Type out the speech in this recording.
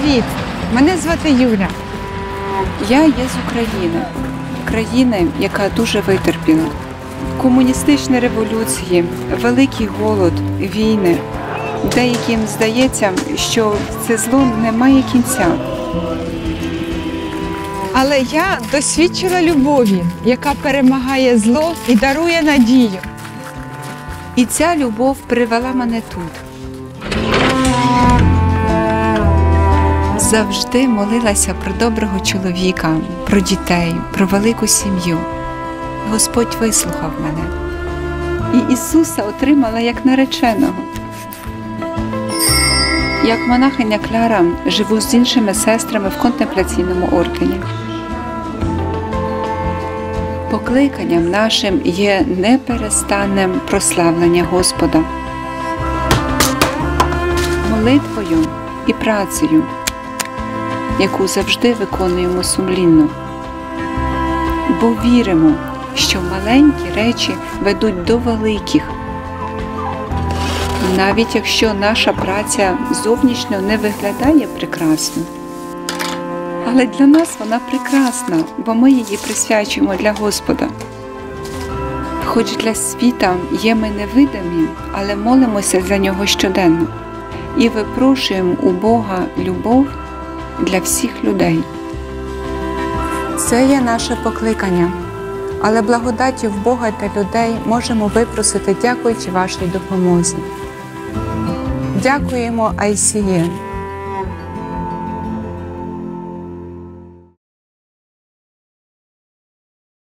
Привіт! Мене звати Юля. Я є з України, країни, яка дуже витерпіла. Комуністичні революції, великий голод, війни. Деяким здається, що це зло не має кінця. Але я досвідчила любові, яка перемагає зло і дарує надію. І ця любов привела мене тут. Завжди молилася про доброго чоловіка, про дітей, про велику сім'ю. Господь вислухав мене. І Ісуса отримала як нареченого. Як монахиня Кляра живу з іншими сестрами в контемпляційному ордені. Покликанням нашим є неперестанним прославлення Господа, молитвою і працею, яку завжди виконуємо сумлінно, бо віримо, що маленькі речі ведуть до великих. Навіть якщо наша праця зовнішньо не виглядає прекрасно. Але для нас вона прекрасна, бо ми її присвячуємо для Господа. Хоч для світа є ми невидимі, але молимося за нього щоденно і випрошуємо у Бога любов для всіх людей. Це є наше покликання. Але благодаті в Бога та людей можемо випросити, дякуючи вашій допомозі. Дякуємо ICN.